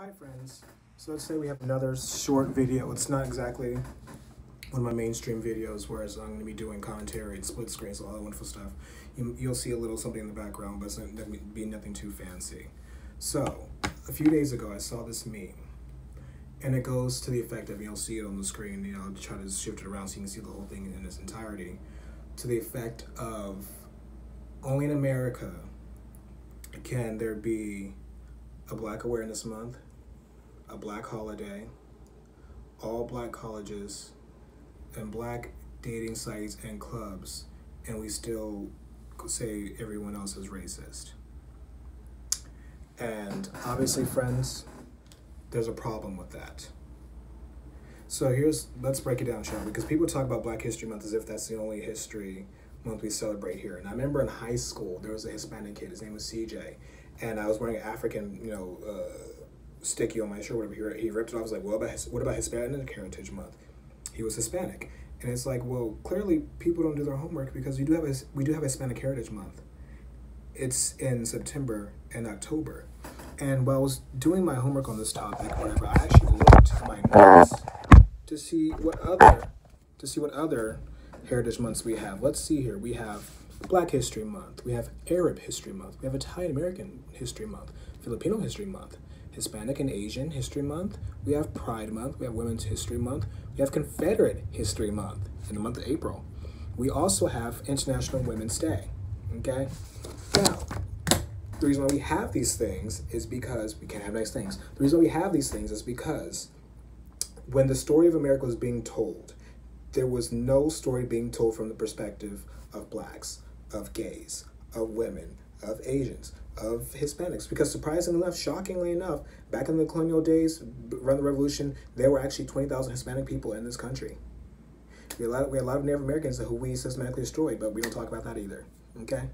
Hi friends. So let's say we have another short video. It's not exactly one of my mainstream videos, whereas I'm going to be doing commentary and split screens, all that wonderful stuff. You, you'll see a little something in the background, but it's not going to be nothing too fancy. So, a few days ago, I saw this meme, and it goes to the effect of, you'll see it on the screen, you know, I'll try to shift it around so you can see the whole thing in its entirety, to the effect of, only in America can there be a Black Awareness Month, a Black holiday, all Black colleges, and Black dating sites and clubs, and we still say everyone else is racist. And obviously, friends, there's a problem with that. So here's let's break it down, shall we? Because people talk about Black History Month as if that's the only history month we celebrate here. And I remember in high school there was a Hispanic kid. His name was CJ, and I was wearing an African, you know, uh, sticky on my shirt, whatever. He, he ripped it off. I was like, "Well, about his, what about Hispanic Heritage Month?" He was Hispanic, and it's like, well, clearly people don't do their homework because we do have a, we do have Hispanic Heritage Month. It's in September and October. And while I was doing my homework on this topic, whatever, I actually looked at my notes to see what other to see what other heritage months we have. Let's see here. We have Black History Month. We have Arab History Month. We have Italian American History Month. Filipino History Month. Hispanic and Asian History Month. We have Pride Month. We have Women's History Month. We have Confederate History Month in the month of April. We also have International Women's Day. Okay? Now, the reason why we have these things is because we can't have nice things. The reason why we have these things is because when the story of America was being told, there was no story being told from the perspective of blacks, of gays, of women, of Asians, of Hispanics. Because surprisingly enough, shockingly enough, back in the colonial days, around the revolution, there were actually 20,000 Hispanic people in this country. We had, a lot, we had a lot of Native Americans who we systematically destroyed, but we don't talk about that either. Okay?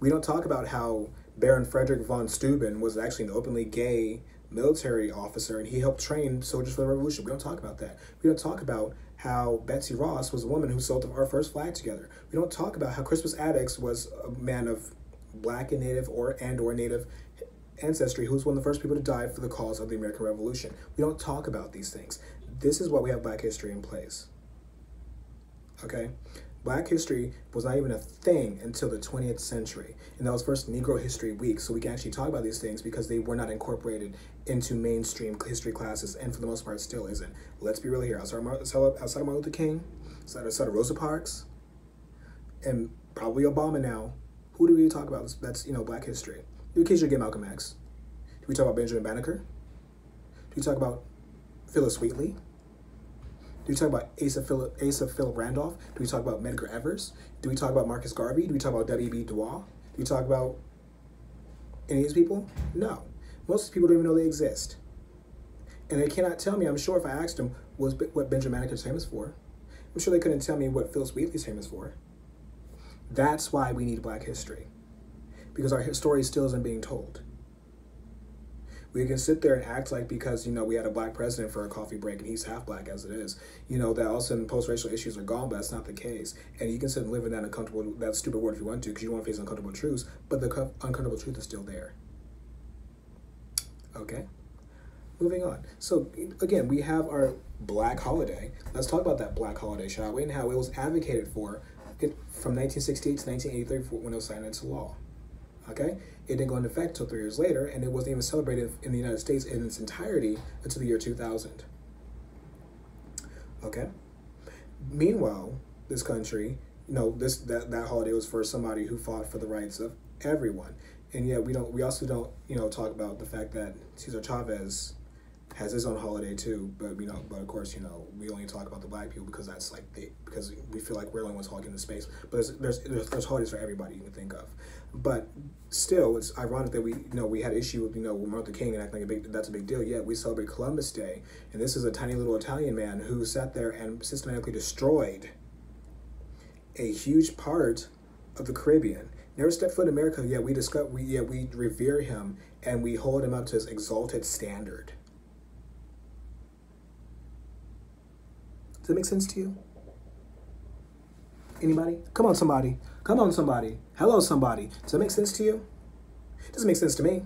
We don't talk about how Baron Frederick von Steuben was actually an openly gay military officer and he helped train soldiers for the revolution. We don't talk about that. We don't talk about how Betsy Ross was a woman who sewed our first flag together. We don't talk about how Crispus Attucks was a man of black and native or and or native ancestry who was one of the first people to die for the cause of the American Revolution. We don't talk about these things. This is why we have black history in place. Okay? Black history was not even a thing until the 20th century. And that was first Negro History Week. So we can actually talk about these things because they were not incorporated into mainstream history classes and for the most part still isn't. Let's be real here. Outside of, Martin Luther King, outside of Rosa Parks, and probably Obama now, who do we talk about that's, you know, black history? You occasionally get Malcolm X? Do we talk about Benjamin Banneker? Do we talk about Phillis Wheatley? Do we talk about Asa Philip, Asa Philip Randolph? Do we talk about Medgar Evers? Do we talk about Marcus Garvey? Do we talk about W.B. Du Bois? Do we talk about any of these people? No. Most people don't even know they exist. And they cannot tell me, I'm sure if I asked them was what Benjamin Banneker is famous for, I'm sure they couldn't tell me what Phillis Wheatley is famous for. That's why we need black history. Because our story still isn't being told. We can sit there and act like because you know we had a black president for a coffee break and he's half black as it is you know that all of a sudden post-racial issues are gone but that's not the case. And you can sit and live in that uncomfortable that stupid word if you want to because you want to face uncomfortable truths but the uncomfortable truth is still there. Okay? Moving on. So again we have our black holiday. Let's talk about that black holiday shall we and how it was advocated for from 1968 to 1983 when it was signed into law Okay, it didn't go into effect until three years later, and it wasn't even celebrated in the United States in its entirety until the year 2000. Okay. Meanwhile, this country, you know, this that that holiday was for somebody who fought for the rights of everyone, and yet we don't. We also don't, you know, talk about the fact that Cesar Chavez has his own holiday too. But you know, but of course, you know, we only talk about the black people because that's like the because we feel like we're the only ones hogging the space. But there's there's there's, there's holidays for everybody you can think of. But still, it's ironic that we you know we had issue with you know Martin Luther King and acting like a big that's a big deal. Yet we celebrate Columbus Day, and this is a tiny little Italian man who sat there and systematically destroyed a huge part of the Caribbean. Never stepped foot in America, yet we discuss, we yet we revere him and we hold him up to his exalted standard. Does that make sense to you? Anybody? Come on, somebody. Come on, somebody. Hello, somebody. Does that make sense to you? It doesn't make sense to me.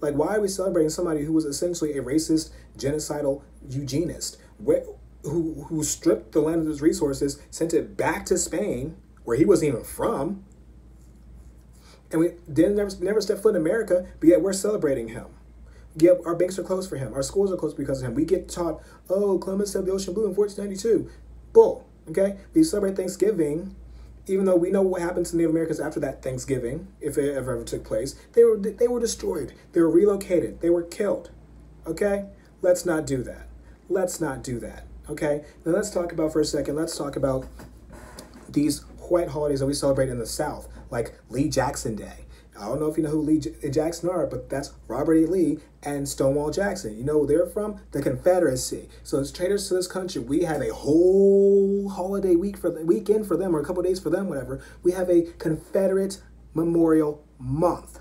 Like, why are we celebrating somebody who was essentially a racist, genocidal eugenist, who who stripped the land of its resources, sent it back to Spain, where he wasn't even from, and we didn't never never step foot in America, but yet we're celebrating him. Yet our banks are closed for him. Our schools are closed because of him. We get taught, oh, Columbus sailed the ocean blue in 1492. Bull. Okay, we celebrate Thanksgiving even though we know what happened to Native Americans after that Thanksgiving, if it ever, ever took place, they were they were destroyed. They were relocated. They were killed. Okay? Let's not do that. Let's not do that. Okay? Now let's talk about for a second, let's talk about these white holidays that we celebrate in the South, like Lee Jackson Day. I don't know if you know who Lee J- Jackson are, but that's Robert E. Lee and Stonewall Jackson. You know they're from? The Confederacy. So as traitors to this country, we have a whole holiday week for the weekend for them, or a couple days for them, whatever. We have a Confederate Memorial Month.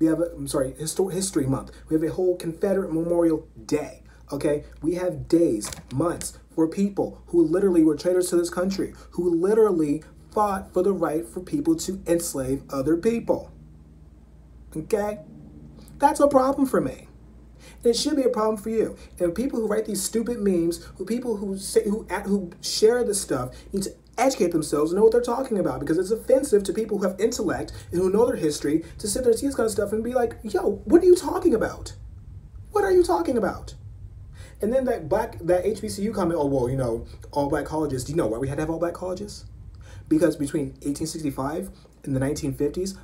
We have a, I'm sorry, Histo- History Month. We have a whole Confederate Memorial Day. Okay, we have days, months for people who literally were traitors to this country, who literally fought for the right for people to enslave other people. Okay? That's a problem for me. And it should be a problem for you. And people who write these stupid memes, who people who say who who share this stuff, need to educate themselves and know what they're talking about because it's offensive to people who have intellect and who know their history to sit there and see this kind of stuff and be like, "Yo, what are you talking about? What are you talking about?" And then that black that HBCU comment, "Oh well, you know, all black colleges. Do you know why we had to have all black colleges?" Because between 1865 and the 1950s,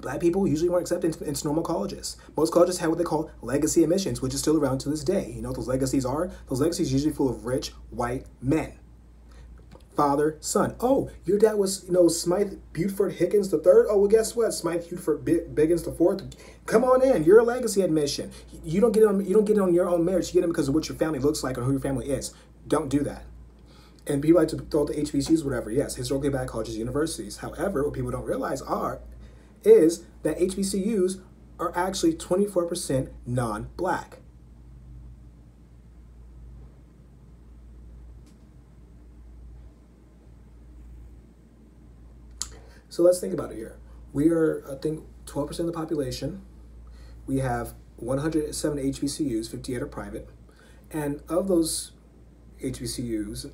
black people usually weren't accepted into, normal colleges. Most colleges had what they call legacy admissions, which is still around to this day. You know what those legacies are? Those legacies are usually full of rich white men. Father, son. Oh, your dad was, you know, Smythe Buford Higgins the third. Oh, well, guess what? Smythe Buford Biggins the fourth. Come on in. You're a legacy admission. You don't get it on. You don't get it on your own marriage. You get it because of what your family looks like or who your family is. Don't do that. And people like to throw the HBCUs, whatever. Yes, historically black colleges, universities. However, what people don't realize are is that HBCUs are actually 24% non-black. So let's think about it here. We are, I think, 12% of the population. We have 107 HBCUs, 58 are private. And of those HBCUs,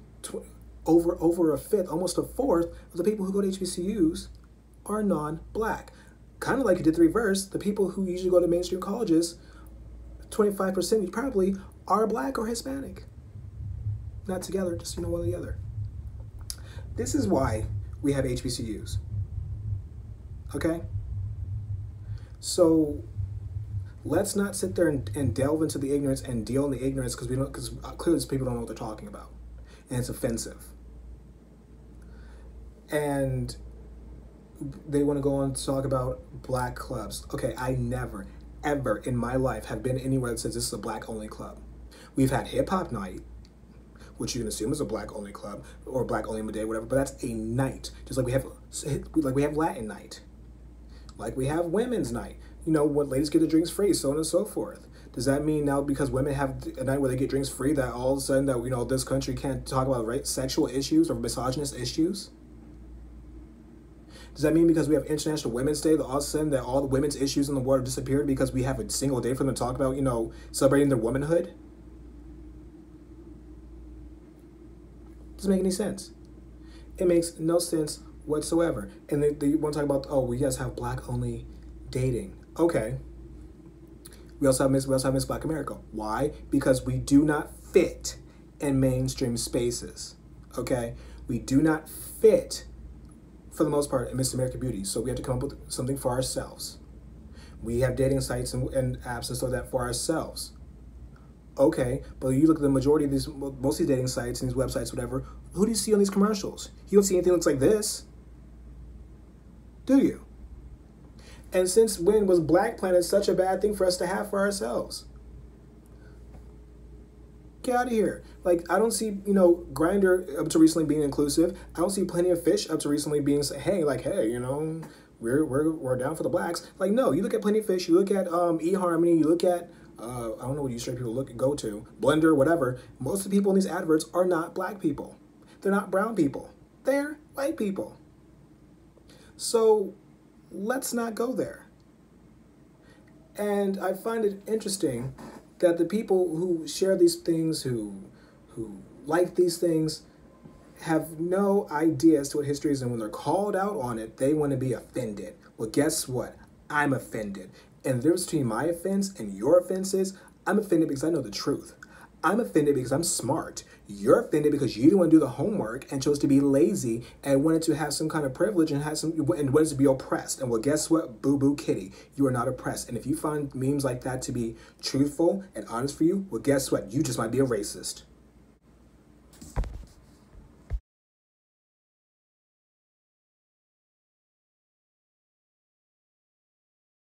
over over a fifth, almost a fourth of the people who go to HBCUs are non-black. Kind of like you did the reverse, the people who usually go to mainstream colleges, 25% probably are black or Hispanic. Not together, just you know one or the other. This is why we have HBCUs. Okay? So let's not sit there and, and delve into the ignorance and deal in the ignorance because we don't because uh, clearly these people don't know what they're talking about and it's offensive. And they want to go on to talk about black clubs. Okay, I never, ever in my life have been anywhere that says this is a black only club. We've had hip hop night, which you can assume is a black only club or black only day, whatever. But that's a night, just like we have, like we have Latin night, like we have women's night. You know, what ladies get the drinks free, so on and so forth. Does that mean now because women have a night where they get drinks free that all of a sudden that you know this country can't talk about right sexual issues or misogynist issues? Does that mean because we have International Women's Day that all of a sudden that all the women's issues in the world have disappeared because we have a single day for them to talk about, you know, celebrating their womanhood? Doesn't make any sense. It makes no sense whatsoever. And they, they want to talk about, oh, we guys have black only dating. Okay. We also have Miss we also have Miss Black America. Why? Because we do not fit in mainstream spaces. Okay? We do not fit for the most part in Miss America Beauty. So we have to come up with something for ourselves. We have dating sites and, and apps and stuff that for ourselves. Okay, but you look at the majority of these, most of these dating sites and these websites, whatever, who do you see on these commercials? You don't see anything that looks like this. Do you? And since when was Black Planet such a bad thing for us to have for ourselves? Get out of here. Like, I don't see, you know, Grindr up to recently being inclusive. I don't see Plenty of Fish up to recently being, hey, like, hey, you know, we're, we're, we're down for the blacks. Like, no, you look at Plenty of Fish, you look at um, eHarmony, you look at, uh, I don't know what you straight people look go to, Blender, whatever. Most of the people in these adverts are not black people. They're not brown people. They're white people. So let's not go there. And I find it interesting that the people who share these things, who who like these things, have no idea as to what history is, and when they're called out on it, they want to be offended. Well, guess what? I'm offended. And the difference between my offense and your offense is I'm offended because I know the truth. I'm offended because I'm smart. You're offended because you didn't want to do the homework and chose to be lazy and wanted to have some kind of privilege and had some and wanted to be oppressed. And well, guess what? Boo boo kitty. You are not oppressed. And if you find memes like that to be truthful and honest for you, well, guess what? You just might be a racist.